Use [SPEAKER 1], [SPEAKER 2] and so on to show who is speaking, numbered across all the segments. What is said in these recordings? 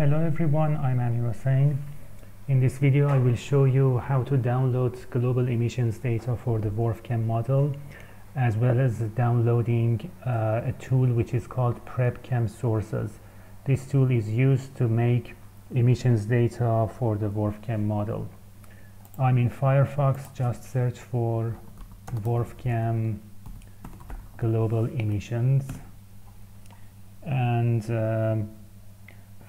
[SPEAKER 1] Hello everyone, I'm Amirhossein. In this video I will show you how to download global emissions data for the WRF-Chem model as well as downloading uh, a tool which is called PrepChem Sources. This tool is used to make emissions data for the WRF-Chem model. I'm in Firefox, just search for WRF-Chem global emissions and um,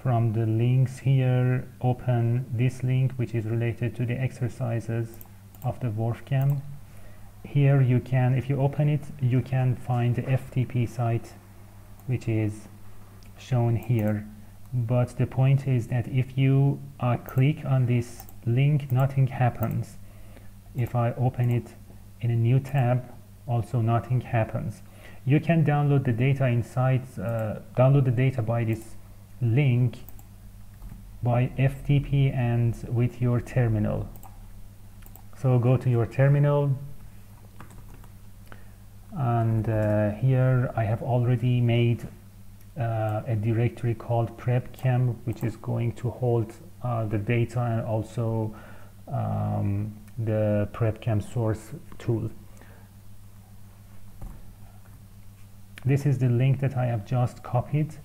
[SPEAKER 1] from the links here open this link which is related to the exercises of the WRF-Chem here you can if you open it you can find the FTP site which is shown here. But the point is that if you uh, click on this link nothing happens. If I open it in a new tab also nothing happens. You can download the data inside uh, download the data by this link by FTP and with your terminal. So go to your terminal and uh, here I have already made uh, a directory called PrepChem which is going to hold uh, the data and also um, the PrepChem source tool. This is the link that I have just copied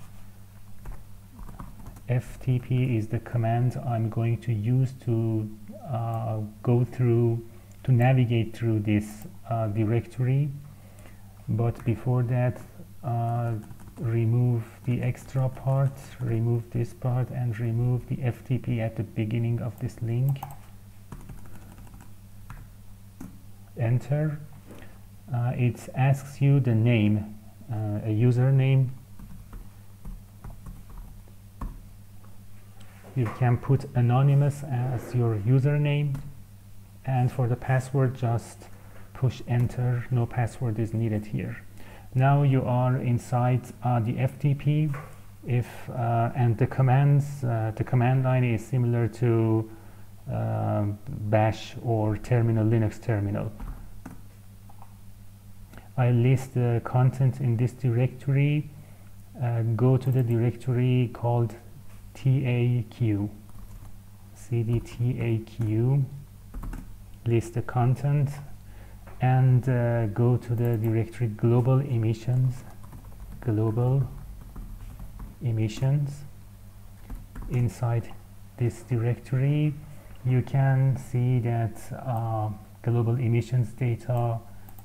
[SPEAKER 1] ftp is the command I'm going to use to uh, go through to navigate through this uh, directory. But before that uh, remove the extra part remove this part and remove the FTP at the beginning of this link. Enter. Uh, it asks you the name uh, a username you can put anonymous as your username. And for the password just push enter. No password is needed here. Now you are inside uh, the FTP if uh, and the commands uh, the command line is similar to uh, bash or terminal linux terminal. I list the content in this directory. Uh, go to the directory called TAQ cdtaq list the content and uh, go to the directory global emissions. Global emissions. Inside this directory you can see that uh, global emissions data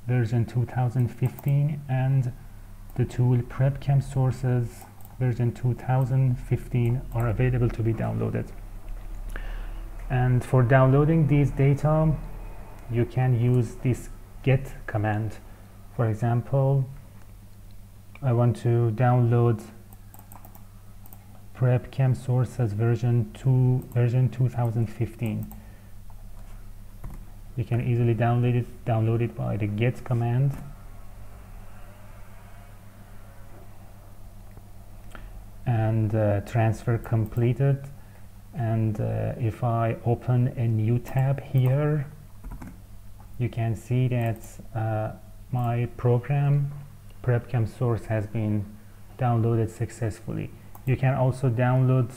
[SPEAKER 1] version 2015 and the tool PrepChem sources version 2015 are available to be downloaded. And for downloading these data you can use this get command. For example I want to download PrepChem sources version 2 version 2015 you can easily download it download it by the get command and uh, transfer completed. And uh, if I open a new tab here you can see that uh, my program PrepChem source has been downloaded successfully. You can also download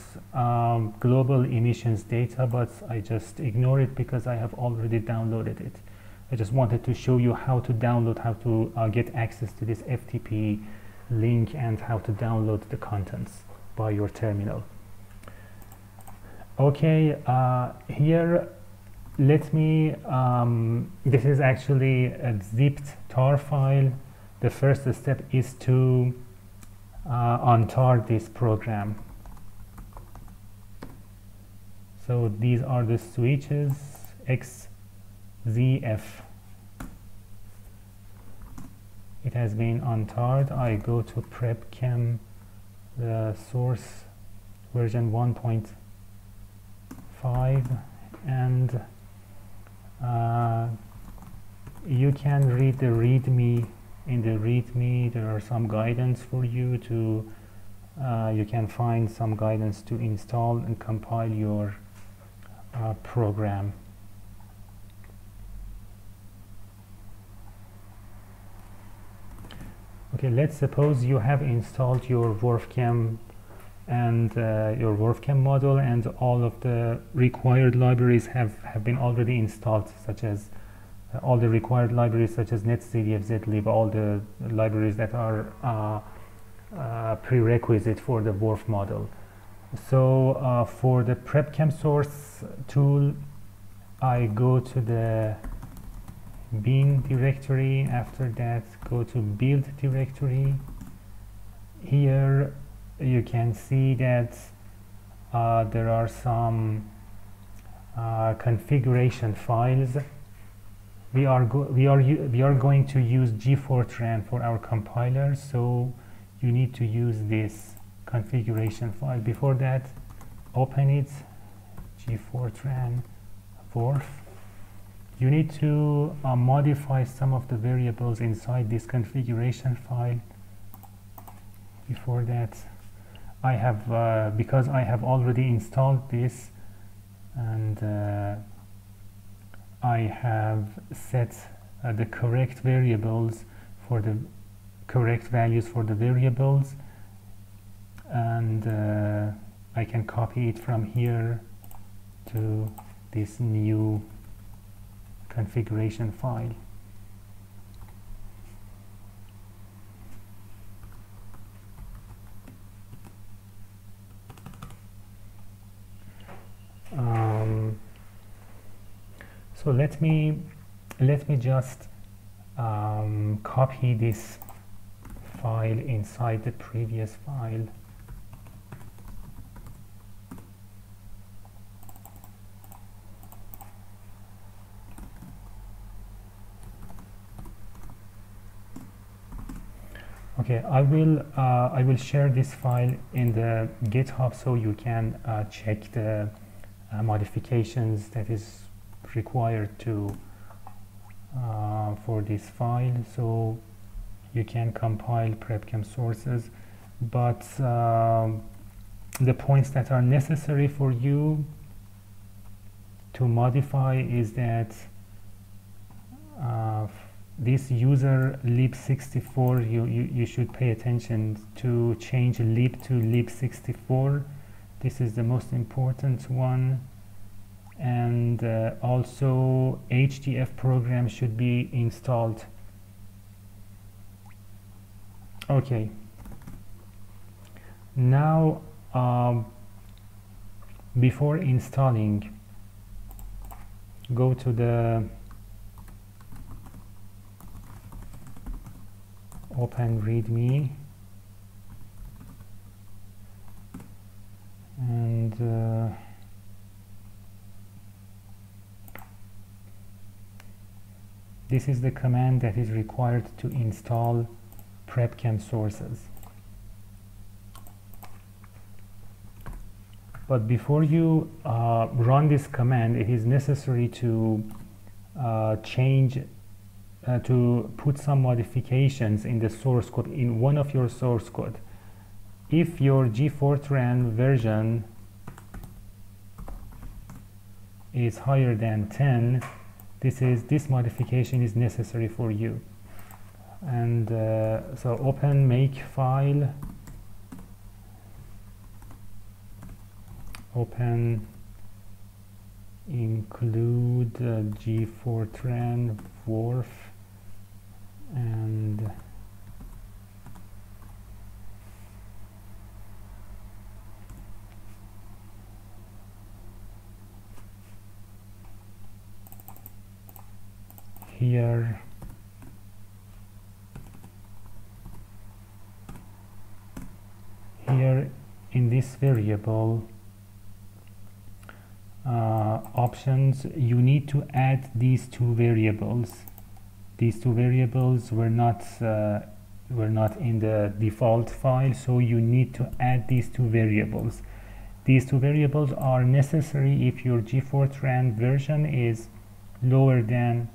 [SPEAKER 1] um, global emissions data but I just ignore it because I have already downloaded it. I just wanted to show you how to download how to uh, get access to this FTP link and how to download the contents by your terminal. Okay uh, here let me um, this is actually a zipped tar file. The first step is to uh, untar this program. So these are the switches XZF it has been untarred. I go to PrepChem the source version 1.5 and uh, you can read the readme in the readme there are some guidance for you to uh, you can find some guidance to install and compile your uh, program okay let's suppose you have installed your WRF-Chem and uh, your WRF-Chem model and all of the required libraries have, have been already installed such as uh, all the required libraries such as netcdf, zlib, all the libraries that are uh, uh, prerequisite for the WRF model. So uh, for the PrepChem source tool, I go to the bin directory, after that go to build directory. Here you can see that uh, there are some uh, configuration files. We are we are we are going to use gfortran for our compiler, so you need to use this configuration file. Before that, open it, gfortran WRF. You need to uh, modify some of the variables inside this configuration file. Before that, I have uh, because I have already installed this and uh, I have set uh, the correct variables for the correct values for the variables and uh, I can copy it from here to this new configuration file. Um, so let me let me just um, copy this file inside the previous file okay I will uh, I will share this file in the github so you can uh, check the uh, modifications that is required to uh, for this file. So you can compile PrepChem sources but um, the points that are necessary for you to modify is that this user lib64 you, you, you should pay attention to change lib to lib64 this is the most important one. And uh, also HDF program should be installed. Okay. Now um, before installing go to the open readme. And uh, this is the command that is required to install PrepChem sources. But before you uh, run this command it is necessary to uh, change uh, to put some modifications in the source code in one of your source code. If your gfortran version is higher than 10 this is this modification is necessary for you. And uh, so open make file. Open include uh, gfortran WRF and here here in this variable uh, options you need to add these two variables these two variables were not uh, were not in the default file so you need to add these two variables. These two variables are necessary if your gfortran version is lower than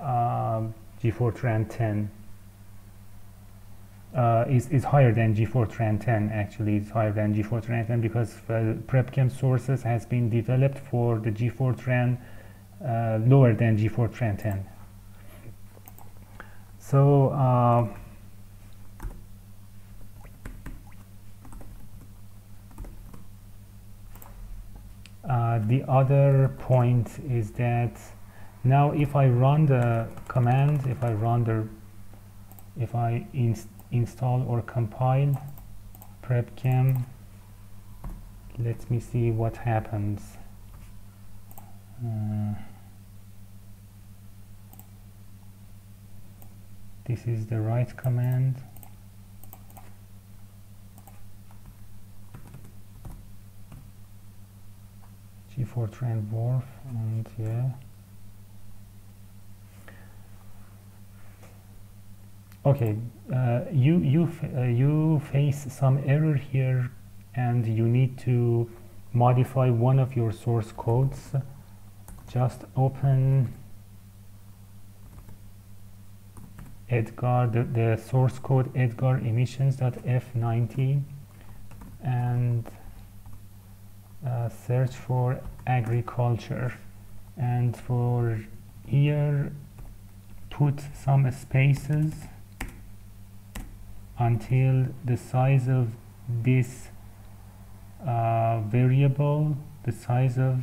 [SPEAKER 1] uh, gfortran 10 uh, is, is higher than gfortran 10 actually it's higher than gfortran 10 because uh, PrepChem sources has been developed for the gfortran uh, lower than gfortran 10 so uh, uh, the other point is that now if I run the command, if I run the, if I inst install or compile PrepChem, let me see what happens. Uh, this is the right command. gfortran WRF and yeah. Okay, uh, you you uh, you face some error here, and you need to modify one of your source codes. Just open Edgar the, the source code Edgar emissions.f90 and uh, search for agriculture. And for here put some spaces until the size of this uh, variable the size of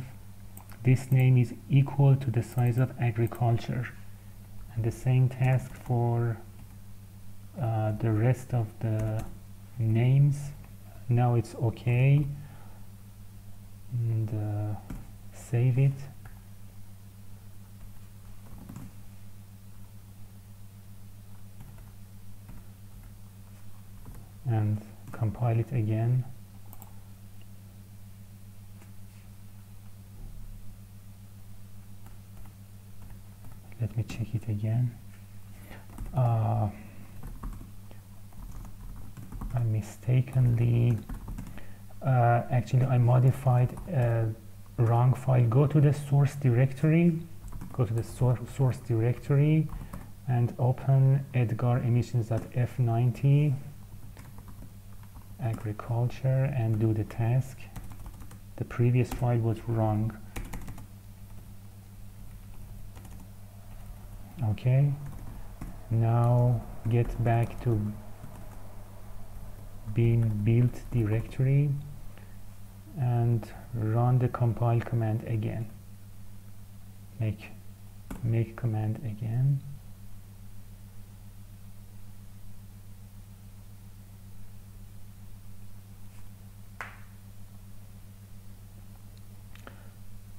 [SPEAKER 1] this name is equal to the size of agriculture and the same task for uh, the rest of the names. Now it's okay. And uh, save it. And compile it again let me check it again. Uh, I mistakenly uh, actually I modified a wrong file. Go to the source directory. Go to the source, source directory and open edgar emissions.f90 agriculture and do the task. The previous file was wrong okay. Now get back to bin build directory and run the compile command again. Make make command again.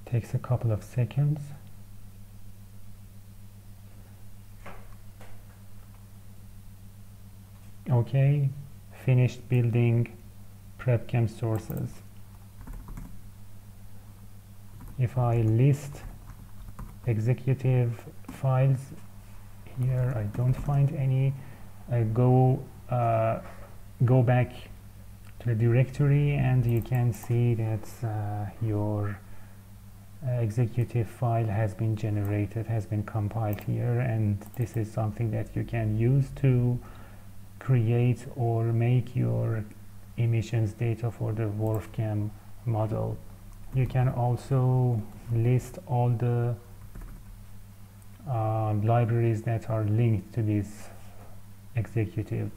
[SPEAKER 1] Takes a couple of seconds okay finished building PrepChem sources. If I list executive files here I don't find any. I go uh, go back to the directory and you can see that uh, your uh, executive file has been generated has been compiled here. And this is something that you can use to create or make your emissions data for the WRF-Chem model. You can also list all the uh, libraries that are linked to this executive.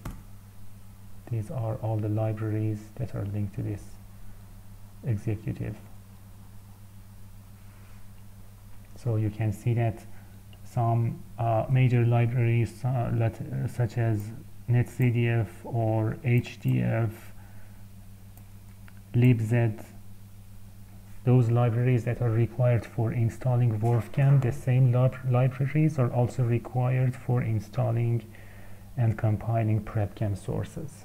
[SPEAKER 1] These are all the libraries that are linked to this executive. So you can see that some uh, major libraries uh, such as netcdf or hdf libz those libraries that are required for installing WRF-Chem, the same lib libraries are also required for installing and compiling PrepChem sources.